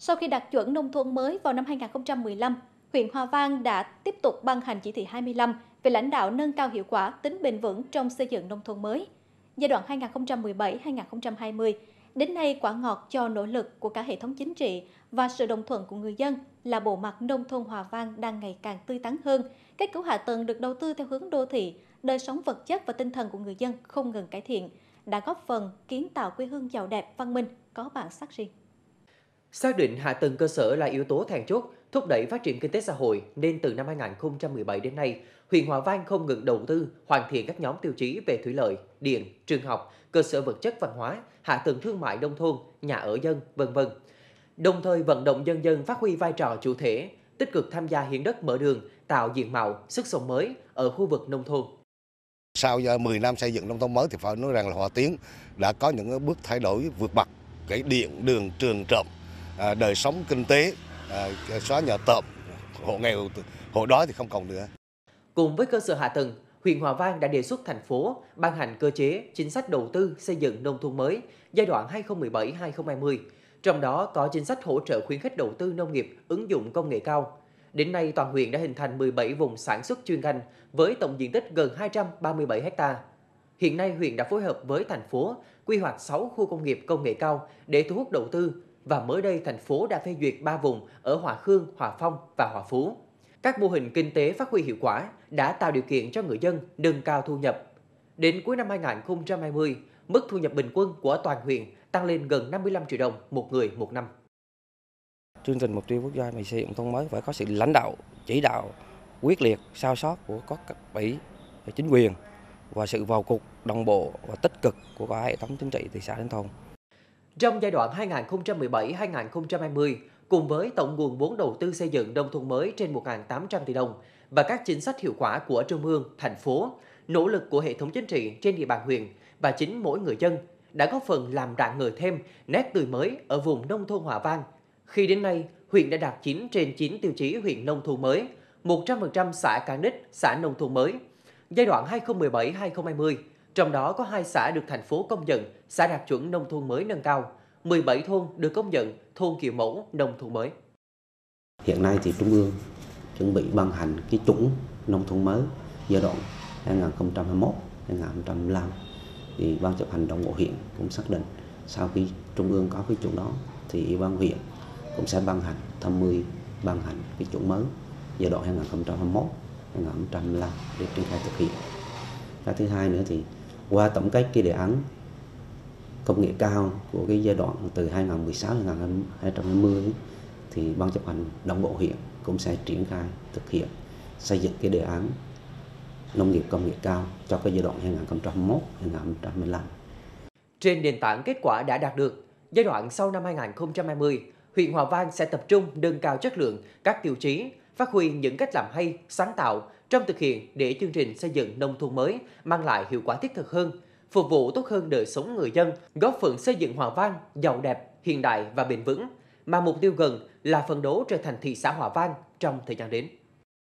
Sau khi đạt chuẩn nông thôn mới vào năm 2015, huyện Hòa Vang đã tiếp tục ban hành chỉ thị 25 về lãnh đạo nâng cao hiệu quả tính bền vững trong xây dựng nông thôn mới. Giai đoạn 2017-2020, đến nay quả ngọt cho nỗ lực của cả hệ thống chính trị và sự đồng thuận của người dân là bộ mặt nông thôn Hòa Vang đang ngày càng tươi tắn hơn. Kết cấu hạ tầng được đầu tư theo hướng đô thị, đời sống vật chất và tinh thần của người dân không ngừng cải thiện, đã góp phần kiến tạo quê hương giàu đẹp, văn minh, có bản sắc riêng. Xác định hạ tầng cơ sở là yếu tố then chốt thúc đẩy phát triển kinh tế xã hội nên từ năm 2017 đến nay, huyện Hòa Vang không ngừng đầu tư hoàn thiện các nhóm tiêu chí về thủy lợi, điện, trường học, cơ sở vật chất văn hóa, hạ tầng thương mại nông thôn, nhà ở dân, vân vân. Đồng thời vận động nhân dân phát huy vai trò chủ thể, tích cực tham gia hiến đất mở đường, tạo diện mạo, sức sống mới ở khu vực nông thôn. Sau 10 năm xây dựng nông thôn mới thì phải nói rằng là Hòa Tiến đã có những bước thay đổi vượt bậc cái điện, đường, trường trộm, À, đời sống kinh tế, à, xóa nhà tạm, hộ nghèo, hộ đói thì không còn nữa. Cùng với cơ sở hạ tầng, huyện Hòa Vang đã đề xuất thành phố ban hành cơ chế chính sách đầu tư xây dựng nông thôn mới giai đoạn 2017-2020, trong đó có chính sách hỗ trợ khuyến khích đầu tư nông nghiệp ứng dụng công nghệ cao. Đến nay, toàn huyện đã hình thành 17 vùng sản xuất chuyên canh với tổng diện tích gần 237 ha. Hiện nay, huyện đã phối hợp với thành phố quy hoạch 6 khu công nghiệp công nghệ cao để thu hút đầu tư và mới đây thành phố đã phê duyệt 3 vùng ở Hòa Khương, Hòa Phong và Hòa Phú. Các mô hình kinh tế phát huy hiệu quả đã tạo điều kiện cho người dân nâng cao thu nhập. Đến cuối năm 2020, mức thu nhập bình quân của toàn huyện tăng lên gần 55 triệu đồng một người một năm. Chương trình mục tiêu quốc gia về xây dựng nông mới phải có sự lãnh đạo, chỉ đạo quyết liệt, sao sót của các cấp ủy, chính quyền và sự vào cuộc đồng bộ và tích cực của cả hệ thống chính trị từ xã đến thôn. Trong giai đoạn 2017-2020, cùng với tổng nguồn vốn đầu tư xây dựng nông thôn mới trên 1.800 tỷ đồng và các chính sách hiệu quả của trung ương, thành phố, nỗ lực của hệ thống chính trị trên địa bàn huyện và chính mỗi người dân đã góp phần làm rạng ngời thêm nét tươi mới ở vùng nông thôn Hòa Vang. Khi đến nay, huyện đã đạt 9 trên 9 tiêu chí huyện nông thôn mới, 100% xã cán đích, xã nông thôn mới. Giai đoạn 2017-2020, trong đó có hai xã được thành phố công nhận xã đạt chuẩn nông thôn mới nâng cao, 17 thôn được công nhận thôn kiểu mẫu nông thôn mới. Hiện nay thì Trung ương chuẩn bị ban hành cái chuẩn nông thôn mới giai đoạn 2021-2025 thì ban chấp hành đồng bộ huyện cũng xác định sau khi trung ương có cái chuẩn đó thì ủy ban huyện cũng sẽ ban hành tham mưu ban hành cái chuẩn mới giai đoạn 2021 2025 để triển khai thực hiện. Cái thứ hai nữa thì qua tổng kết cái đề án công nghệ cao của cái giai đoạn từ 2016 đến 2020 thì ban chấp hành đồng bộ huyện cũng sẽ triển khai thực hiện xây dựng cái đề án nông nghiệp công nghệ cao cho cái giai đoạn 2021-2025. Trên nền tảng kết quả đã đạt được, giai đoạn sau năm 2020, huyện Hòa Vang sẽ tập trung nâng cao chất lượng các tiêu chí, phát huy những cách làm hay, sáng tạo trong thực hiện để chương trình xây dựng nông thôn mới mang lại hiệu quả thiết thực hơn, phục vụ tốt hơn đời sống người dân, góp phần xây dựng Hòa Vang giàu đẹp, hiện đại và bền vững, mà mục tiêu gần là phấn đấu trở thành thị xã Hòa Vang trong thời gian đến.